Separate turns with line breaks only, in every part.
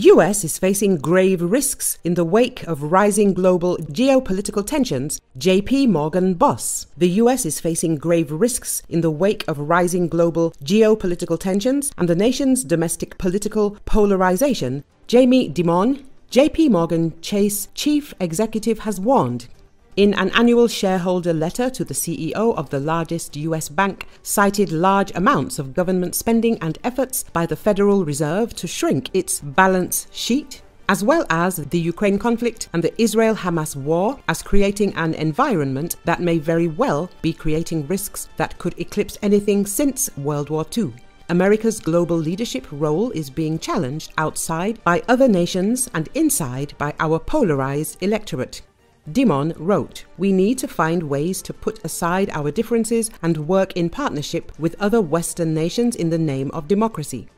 US is facing grave risks in the wake of rising global geopolitical tensions, JP Morgan boss. The US is facing grave risks in the wake of rising global geopolitical tensions and the nation's domestic political polarization. Jamie Dimon, JP Morgan Chase chief executive has warned in an annual shareholder letter to the CEO of the largest US bank, cited large amounts of government spending and efforts by the Federal Reserve to shrink its balance sheet, as well as the Ukraine conflict and the Israel Hamas war, as creating an environment that may very well be creating risks that could eclipse anything since World War II. America's global leadership role is being challenged outside by other nations and inside by our polarized electorate. Dimon wrote, We need to find ways to put aside our differences and work in partnership with other Western nations in the name of democracy.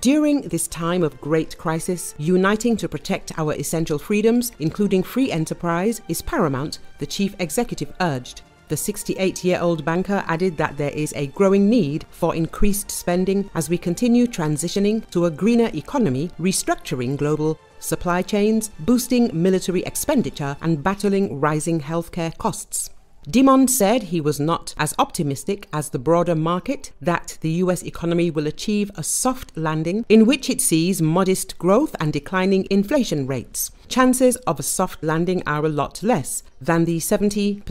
During this time of great crisis, uniting to protect our essential freedoms, including free enterprise, is paramount, the chief executive urged. The 68 year old banker added that there is a growing need for increased spending as we continue transitioning to a greener economy, restructuring global supply chains, boosting military expenditure, and battling rising healthcare costs. Dimon said he was not as optimistic as the broader market that the US economy will achieve a soft landing in which it sees modest growth and declining inflation rates. Chances of a soft landing are a lot less than the 70%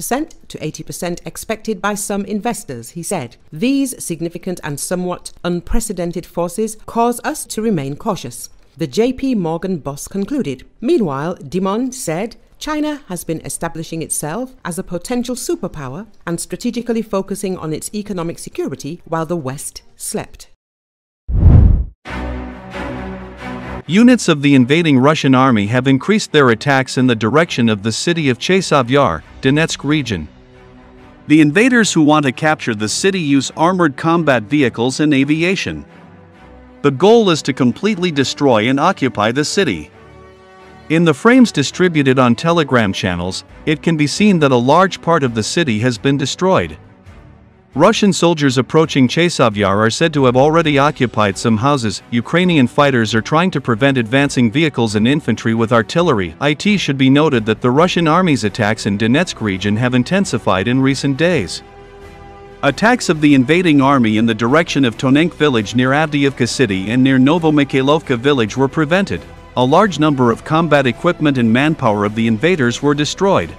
to 80% expected by some investors, he said. These significant and somewhat unprecedented forces cause us to remain cautious. The JP Morgan boss concluded. Meanwhile, Dimon said China has been establishing itself as a potential superpower and strategically focusing on its economic security while the West slept.
Units of the invading Russian army have increased their attacks in the direction of the city of Chasiv Yar, Donetsk region. The invaders who want to capture the city use armored combat vehicles and aviation. The goal is to completely destroy and occupy the city. In the frames distributed on Telegram channels, it can be seen that a large part of the city has been destroyed. Russian soldiers approaching Chasiv Yar are said to have already occupied some houses. Ukrainian fighters are trying to prevent advancing vehicles and infantry with artillery. It should be noted that the Russian army's attacks in Donetsk region have intensified in recent days. Attacks of the invading army in the direction of Tonenk village near Avdiivka city and near Novomikhailovka village were prevented. A large number of combat equipment and manpower of the invaders were destroyed.